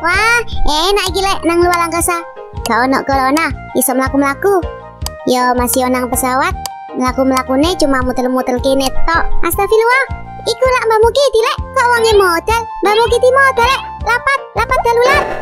Wah, enak iki lek nang luar angkasa. Gak ono corona, iso mlaku-mlaku. Yo masih nang pesawat, mlaku-mlakune cuma muter-muter kene tok. Astagfirullah. Iku lak Mbak Mugi lek kok wonge modal. Mbak Mugi modal lek lapat, lapat.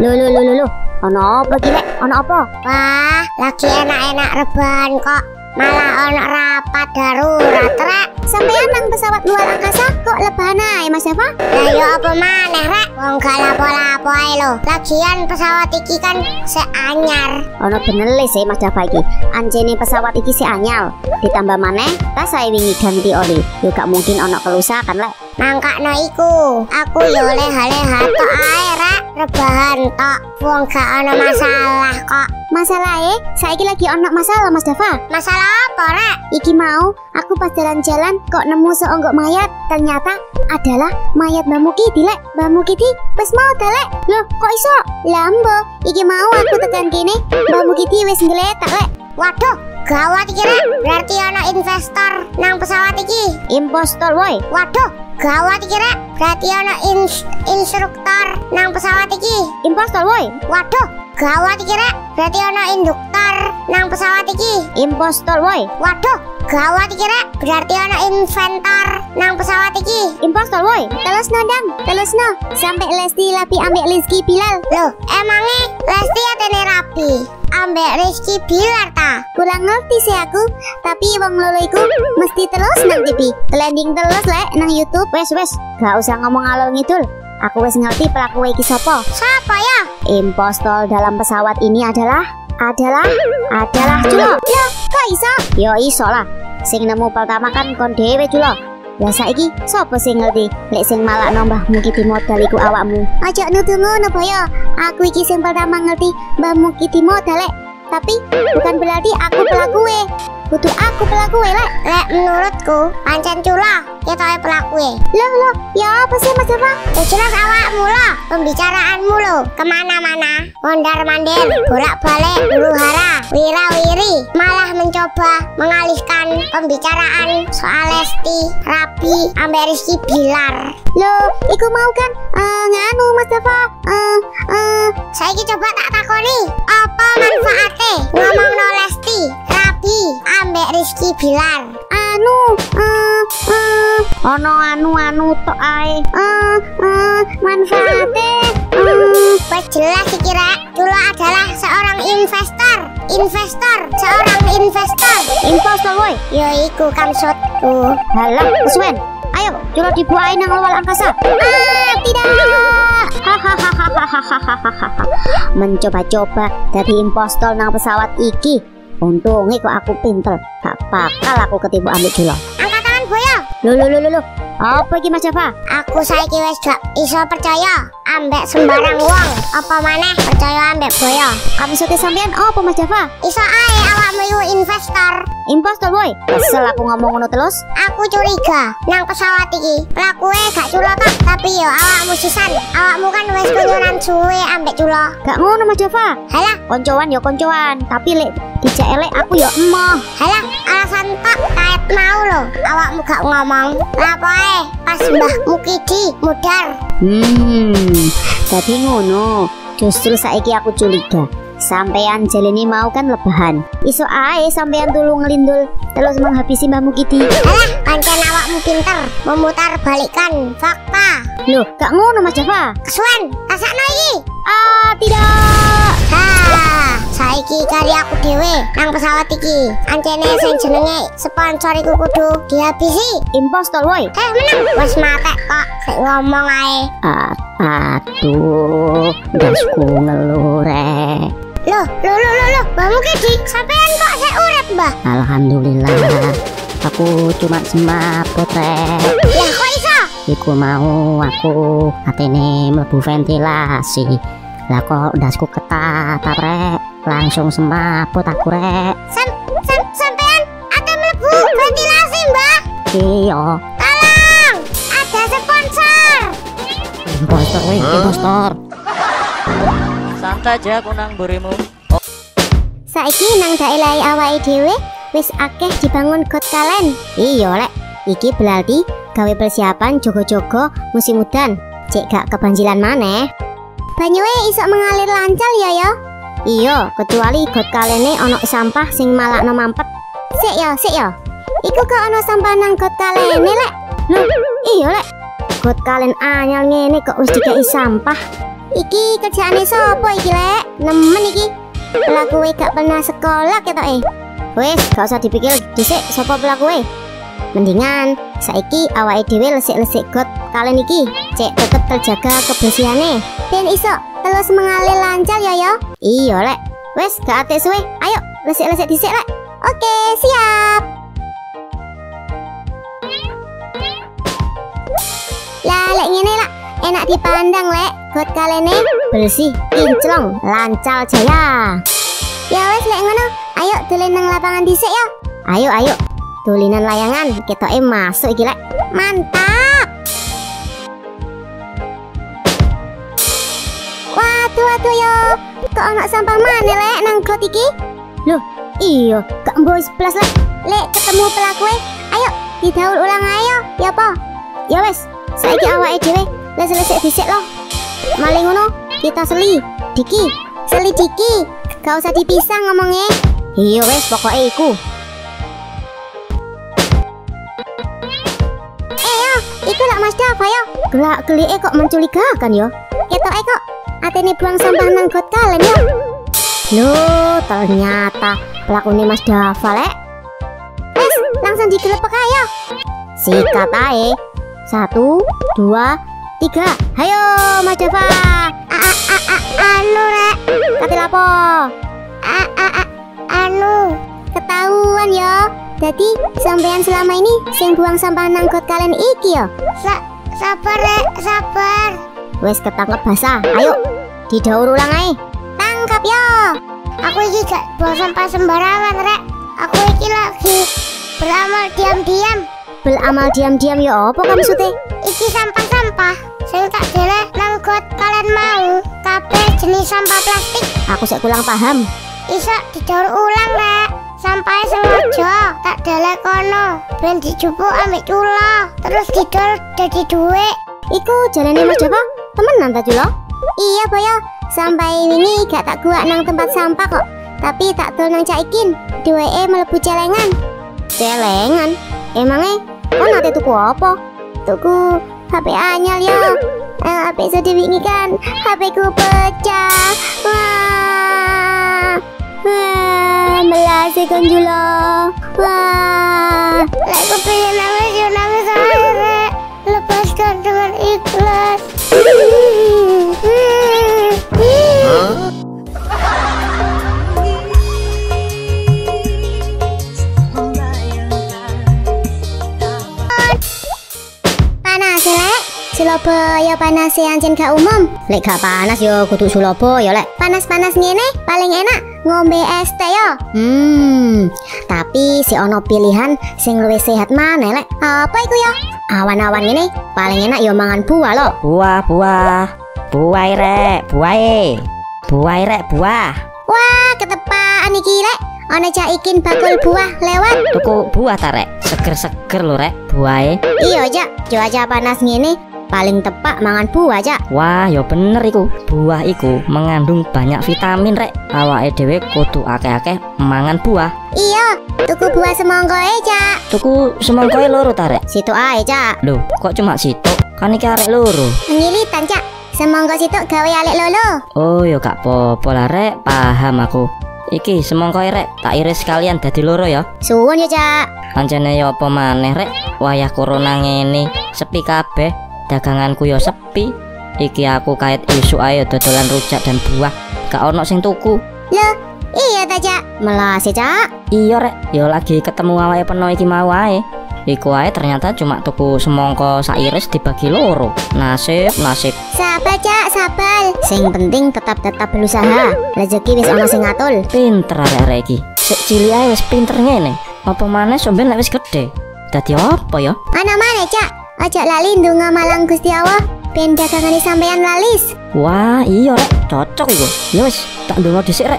Lho lho lho lho lho. Ono apa iki lek? Ono apa? Wah, lagi enak-enak rebahan kok. Malah ono rapat darurat rek. Sampean nang pesawat luar angkasa kok lebahan ae Mas Eva? Lah yo apa maneh rek? Wong gak lapo-lapo ae lho. Lagian pesawat iki kan seanyar. Ono bener le sih Mas Dava iki. Anjene pesawat iki si anyal. Ditambah maneh tas saya wingi ganti oli. Yo gak mungkin ono kerusakan lek. Mangkakno iku. Aku yo leha-leha tok ae rek. Rebahan tok. Wong gak ono masalah kok. Masalah e? Saiki lagi ono masalah Mas Dava. Masalah apa rek? Iki mau aku pas jalan-jalan kok nemu seonggok mayat. Ternyata adalah mayat Mbak Mukiti lek. Mbak Mukiti wis mau lek. Loh kok iso? Lambo. Iki mau aku tekan kene. Mbak Mukiti wis ngeletak lek. Waduh, gawat iki rek. Berarti ono investor nang pesawat iki. Impostor woi. Waduh, gawat iki rek. Berarti ono ins instruktor nang pesawat iki. Impostor woi. Waduh, gawat iki rek. Berarti ono induktor nang pesawat iki. Impostor woi. Waduh, gawat iki rek. Berarti ono inventor nang pesawat iki. Impostor woi. Terus no dang, terus no. Sampai Lesti Lapi ambek Rizky Bilal. Loh, emangnya Lesti atene rapi? Ambek Rizky Bilar ta? Kurang ngerti sih aku, tapi wong lolo iku mesti terus nang TV. Trending terus lek nang YouTube. Wes wes, gak usah ngomong alor ngidul. Aku wes ngerti pelaku iki sapa. Siapa ya? Impostor dalam pesawat ini adalah adalah adalah Julo. Ya, kok iso? Yo iso lah. Sing nemu pertama kan kon dhewe Julo. Lah saiki sapa sing ngerti lek sing malah nambah mukiti modal iku awakmu. Aja nuduh ngono boyo. Aku iki sing pertama ngerti Mbak Mukiti modal lek. Tapi bukan berarti aku pelakuwe. Kudu aku pelakuwe lek. Lek menurutku pancen cula kita pelakuwe. Loh loh, ya apa sih Mas Eva? Ya jelas awakmu loh, pembicaraanmu loh ke mana-mana, mondar mandir, bolak balik, huru hara, wira wiri, malah mencoba mengalihkan pembicaraan soal Lesti, Rabi, ambe Rizky Bilar. Loh, iku mau kan eh, nganu Mas Eva? Eh, eh, saiki coba tak takoni, apa manfaatnya ngomong no Lesti, Rabi, ambek Rizky Bilar? Anu, eh, eh, Ono anu-anu tok ae. eh, eh, manfaatnya eh, Wes jelas kira Dulu adalah seorang investor Investor, seorang investor Impostor woi. Yaiku kamsutku Halah, kesuwen. Ayo, Julo dibuain nang luar angkasa. Ah, tidak Hahaha. Mencoba-coba dari impostor nang pesawat iki. Untungnya kok aku pinter, gak bakal aku ketipu ambil Julo. Angkat tangan boyo Lho lho lho, lho. Apa iki Mas Java? Aku saiki wis gak iso percaya Ambek sembarang wong Apa maneh percaya ambek boyo Kamu suka sampean apa Mas Java? Iso ae awakmu iku investor Impostor boy. Kesel aku ngomong ngono terus. Aku curiga nang pesawat iki Pelakuwe gak culo Tapi yo awakmu sisan Awakmu kan wis kunyonan suwe ambek culo Gak ngono Mas Java. Halah, Koncoan ya koncoan, tapi lek dijak elek aku ya emoh. halah alasan tok kayak mau lo Awakmu gak ngomong Lapo ae pas Mbah Mukidi mudar Hmm, jadi ngono. Justru saiki aku curiga. Sampean jalini mau kan lebahan. Iso ae sampean tulu ngelindul terus menghabisi Mbah Mukiti. Halah, pancen awakmu pinter Memutar balikan fakta Loh, gak ngono Mas Java. Kesuwen, rasakno iki Ah, tidak. Ha, saiki cari aku dhewe nang pesawat iki. Ancene sing jenenge sponsor iku kudu dihabisi. Impostor woi. Eh, menang. Wes matek kok, sik ngomong ae. Ah, aduh, dasku ngelure. Loh, loh, loh, loh, loh, Mbak Mukidi, sampean kok sik urip, Mbah? Alhamdulillah. Aku cuma semaput rek. Lah kok iso? Iku mau aku atene mlebu ventilasi. Lah kok dasku ketatap rek. Langsung semaput aku rek. Sam, sam, sampean ada mlebu ventilasi, Mbah? Iya, Tolong, ada sponsor. impostor weh, impostor. Santai aja kunang burimu. Saiki nang daerah awake dhewe wis akeh dibangun got kalen. Iya lek, iki berarti gawe persiapan jogo-jogo musim udan. Cek gak kebanjilan maneh. Banyuwe iso mengalir lancar ya ya. Iya, kecuali got kalene ono sampah sing malakno mampet. Sik ya, sik ya. Iku kok ono sampah nang got kalene lek. Loh, iya lek. Got kalen anyar ngene kok wis dikai sampah. Iki kerjaane sapa iki lek? Nemen iki. Pelakuwe gak pernah sekolah ketoke. Wis, gak usah dipikir dhisik sapa pelakuwe. Mendingan saiki awake dhewe lesik-lesik got kalen iki, cek tetep terjaga kebersihane. Ben iso terus mengalir lancar ya ya. Iya lek. Wis, gak ate suwe. Ayo, lesik-lesik dhisik lek. Oke, siap. Lah, lek ngene lah. Enak dipandang lek. Got kalene Bersih, kinclong, lancar jaya. Ya wes lek ngono. Ayo dolen nang lapangan dhisik ya. Ayo, ayo. Tulinan layangan, ketoke masuk iki lek. Mantap. Waduh, waduh yo. Kok ono sampah mana lek nang got iki? Iya, gak blas lek. Lek ketemu pelakuwe, ayo didaur ulang ayo. Ya apa? Ya wes, saiki awake dhewe les-lesik dhisik loh. Maling ngono, kita seli. Diki, seli diki. Gak usah dipisah ngomongnya. Iya wes, pokoke iku. Iku lah Mas Dava yo. Gelak gelike kok mencurigakan yo. Ketoke kok atene buang sampah nang got kalen yo. Loh, ternyata pelakune Mas Dava lek. Wes, langsung digelepek ayo. Sikat ae. Satu, dua, tiga. Hayo Mas Dava. Anu rek. Kate lapo? Anu. Ketahuan yo. Jadi sampean selama ini sing buang sampah nang got kalen iki yo. Sa sabar rek, sabar. Wes ketangkep basah. Ayo, didaur ulang ae. Tangkap yo. Aku iki gak buang sampah sembarangan rek. Aku iki lagi beramal diam-diam. Beramal diam-diam yo apa kamu maksudnya? Iki sampah-sampah sing tak dele nang got kalian mau. Kabeh jenis sampah plastik Aku sik kurang paham. iso didaur ulang rek. Sampai sengaja tak dele kono ben dijupuk ambek cula terus didol dadi duit. Iku jalane Mas Dava temenan ta Julo? Iya boyo, sampai ini gak tak gua nang tempat sampah kok. Tapi tak dol nang caikin, duweke mlebu celengan. Celengan. Emangnya kok nate tuku apa? Tuku HP anyar yo. Eh, HP sudah wingi kan, HP ku pecah. Wah. Wah, melase kan Julo. Wah. Lek ku pengen nangis yo nangis aja rek. Lepaskan dengan ikhlas. Panas ya, lek. Surabaya panas ancen gak umum. Lek gak panas yo kudu Surabaya lek. Panas-panas ngene paling enak ngombe es teh yo. Hmm, tapi si ono pilihan sing luwih sehat mana lek? Apa iku yo? Awan-awan ini paling enak yo mangan buah lo. Buah, buah. Buah rek, buah Buah rek, buah. Wah, ketepaan iki lek. Ana cak ikin bakul buah lewat. Tuku buah ta rek? Seger-seger lho rek, buah Iya jak, cuaca panas ngene paling tepak mangan buah jak. Wah, ya bener iku. Buah iku mengandung banyak vitamin rek. Awake dhewe kudu akeh-akeh mangan buah. Iya, tuku buah semangka e, Cak. Tuku semangkoe loro ta rek? Situ ae jak. Loh, kok cuma sitok? Kan iki arek loro. Ngilitan, Cak. Semangka situ gawe alek lolo. Oh, ya gak apa-apa lah rek, paham aku. Iki semangkoe rek, tak iris sekalian dadi loro ya. Suwun ya jak. Pancene ya apa maneh rek, wayah corona ngene, sepi kabeh, daganganku ya sepi. Iki aku kait isu ayo dodolan rujak dan buah, gak ono sing tuku. Loh, iya ta, Cak. Melase jak. Iya rek, ya lagi ketemu awake peno iki mau ae. Iku ae ternyata cuma tuku semongko sak iris dibagi loro. Nasib, nasib. Sabar, Cak, sabar. Sing penting tetap-tetap berusaha. Rezeki wis ono sing ngatur. Pinter arek iki. Sik cilik ae wis pinter ngene. Apa maneh somben lek wis gede. Dadi apa ya? Ana mana, Cak? Ojo lali ndonga malang Gusti Allah. Ben dagangane sampean lalis. Wah, iya rek, cocok iku. Ya wis, tak ndonga dhisik rek.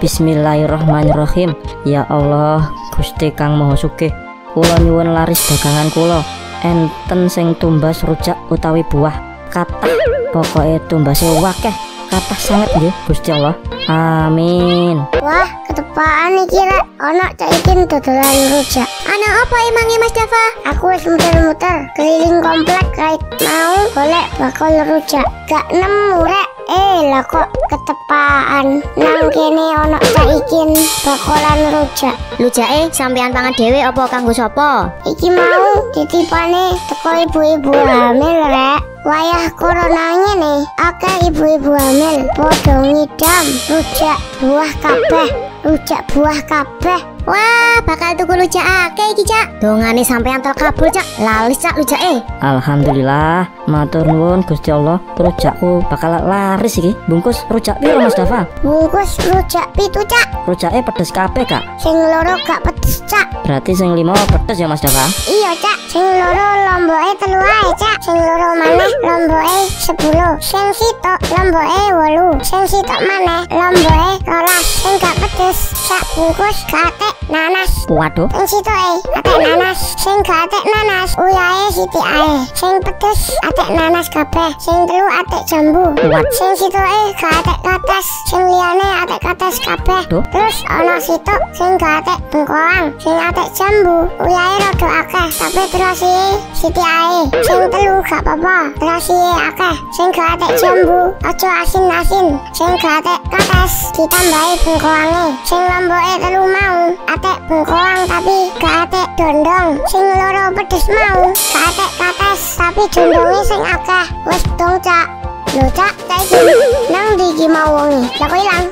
Bismillahirrahmanirrahim. Ya Allah, Gusti Kang Maha Sugih. Kula nyuwun laris dagangan kula. Enten sing tumbas rujak utawi buah. Kathah Pokoknya tumbase wakeh kata sangat nggih Gusti Allah. Amin. Wah, ketepaan iki rek. Ono cak iki dodolan rujak. Ana apa emangnya Mas Dava? Aku muter-muter keliling komplek kait mau golek bakal rujak. Gak nemu rek. Eh, lah kok ketepaan. Nang kene ono cak ikin bakalan rujak. Lujake sampean pangan dhewe apa kanggo sapa? Iki mau ditipane teko ibu-ibu hamil rek. Wayah corona ngene, akeh ibu-ibu hamil padha ngidam rujak buah kabeh, rujak buah kabeh. Wah, bakal tuku rujak akeh iki, Cak. Dongane sampean terkabul cak, lalis cak lujake. Alhamdulillah, matur nuwun Gusti Allah. Rujakku bakal laris iki. Bungkus rujak piro Mas Dafa? Bungkus rujak pitu, Cak. Rujaknya pedes kabeh, Kak. Sing loro gak pedes, Cak. Berarti sing lima pedes ya Mas Dafa? Iya, Cak. Sing loro lomboke telu ae, Cak. Sing loro maneh lomboke 10. Sing sitok lomboke 8. Sing sitok maneh lomboke 12. Sing gak pedes, Cak bungkus kate nanas. Waduh, Sing sitoke atek nanas, sing gak atek nanas, uyahe siti ae. Sing pedes atek nanas kabeh, sing telu atek jambu. Sing sitoke gak atek kates, sing liyane atek kates kabeh. Terus ana sitok sing gak atek bengkoang, sing atek jambu. Uyahe rada akeh, tapi terasi siti ae. Sing telu gak apa-apa, terasi akeh. Sing gak atek jambu, aja asin-asin. Sing gak atek kates, ditambahi bengkoange. Sing lomboke telu mau, atek bengkoang tapi gak atek dondong. Sing loro pedes mau, gak atek kates tapi dondonge sing akeh. Wes dong, Cak. Lho, Cak, Cak iki nang ndi iki mau wonge? Lah kok ilang?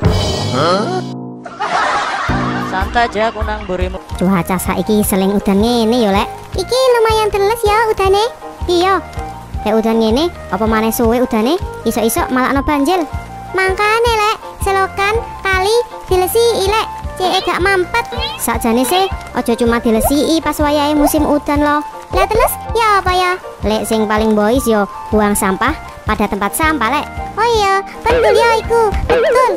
santai aja aku nang burimu. Cuaca saiki seling udan ngene yo lek. Iki lumayan teles ya udane. Iya. Lek udan ngene, apa maneh suwe udane? Iso-iso malah ana banjir. Mangkane lek selokan kali dilesi ilek cek gak mampet. Sakjane sih, aja cuma dilesiki pas wayahe musim udan loh. Lah terus ya apa ya? Lek sing paling boys yo buang sampah pada tempat sampah lek. Oh iya, betul ya iku. Betul.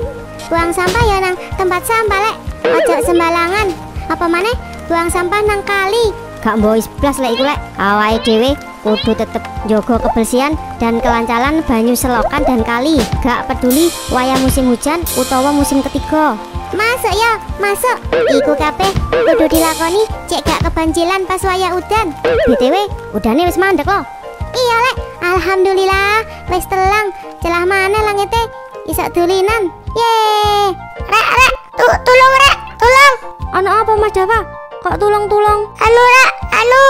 Buang sampah ya nang tempat sampah lek. Ojo sembarangan. Apa maneh buang sampah nang kali. Gak boys blas lek iku lek. Awake dhewe kudu tetep jaga kebersihan dan kelancaran banyu selokan dan kali. Gak peduli wayah musim hujan utawa musim ketiga. Masuk ya, masuk. Iku kabeh kudu dilakoni cek gak kebanjilan pas wayah udan. BTW, udane wis mandek loh. Iya lek, alhamdulillah wis telang. Celah mana langite iso dulinan. Yeay. Rek, rek, tu tulung rek, tulung. Ono apa Mas Dava? Kok tulung-tulung? Anu rek, anu.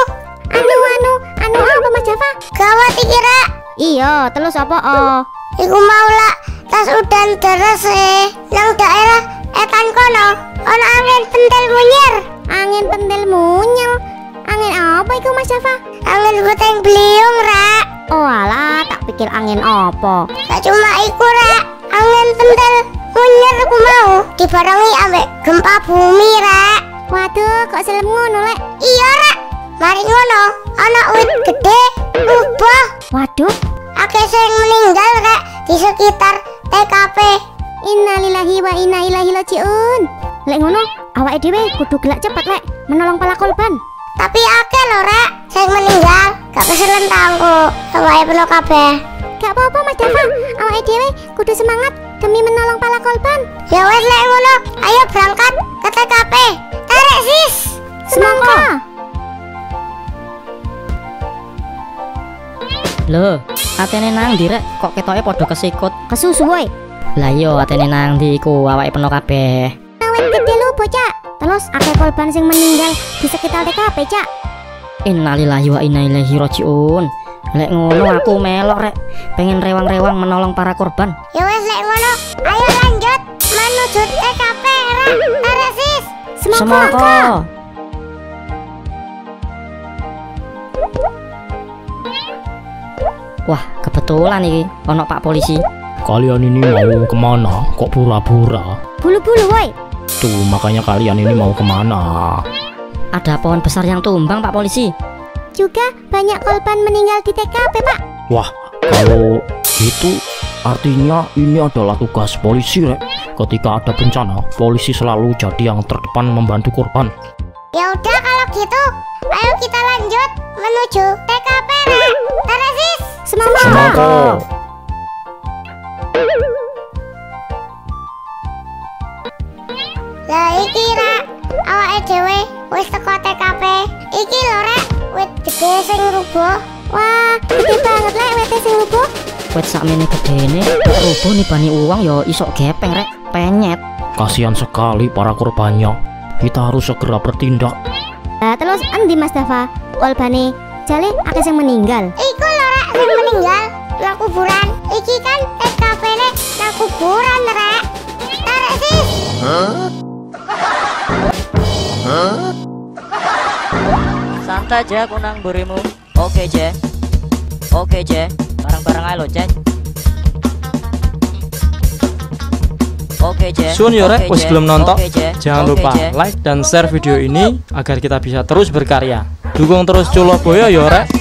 Anu anu, anu apa Mas Java? Gawat iki rek. Iya, terus apa oh? Iku mau lah tas udan deres e nang daerah etan kono ono angin pentil munyir. Angin pentil munyir. Angin apa iku Mas Java? Angin puting beliung rek. Oh alah, tak pikir angin apa. Gak cuma iku rek, angin pentil munyir ku mau dibarengi ambek gempa bumi rek. Waduh, kok selem ngono lek? Iya rek. Mari ngono, ana wit gede rubah Waduh, akeh sing meninggal rek di sekitar TKP. Innalillahi wa inna ilaihi rajiun. lek ngono, awake dhewe kudu gelak cepet lek menolong para korban. Tapi akeh lho rek sing meninggal, gak keselen tangku. Awake penuh kabeh. Gak apa-apa Mas Dava, awake dhewe kudu semangat demi menolong para korban. Ya wes lek ngono, ayo berangkat ke TKP. Tarik sis. Semangka. Loh, atene nang ndi rek? Kok ketoke padha kesikut? Kesusu woi. Lah iya atene nang ndi iku awake penuh kabeh. Awet gede lu bocah. Terus akeh korban sing meninggal di sekitar TKP, Cak. Innalillahi wa inna ilaihi rajiun. Lek ngono aku melok rek, pengen rewang-rewang menolong para korban. Ya wes lek ngono, ayo lanjut menuju TKP rek. Tarik sis. Semangka. Wah, kebetulan iki ono Pak Polisi. Kalian ini mau ke mana? Kok pura-pura? Bulu-bulu woi. Tuh, makanya kalian ini mau ke mana? Ada pohon besar yang tumbang Pak Polisi. Juga banyak korban meninggal di TKP, Pak. Wah, kalau gitu artinya ini adalah tugas polisi, Rek. Ketika ada bencana, polisi selalu jadi yang terdepan membantu korban. Ya udah kalau gitu, ayo kita lanjut menuju TKP, Rek. Tarik Semangat. semangka. Lah iki ra awake dhewe wis teko TKP. Iki lho rek wit gede sing rubuh. Wah, gede banget lek wit sing rubuh. Wit sakmene gedene rubuh nibani uang ya isok gepeng rek, penyet. Kasihan sekali para korbannya. Kita harus segera bertindak. Nah, terus endi Mas Dafa? Walbane jale akeh sing meninggal. Iku sing meninggal nang kuburan. Iki kan TKP ne nang kuburan rek. Tarik sis. Santai aja aku nang burimu. Oke, Je. Oke, Je. Bareng-bareng aja lo, Je. Oke, Je. Sun yo rek, Oke, wis Je. belum nonton? Jangan lupa like dan share video ini agar kita bisa terus berkarya. Dukung terus Culo Boyo yo rek.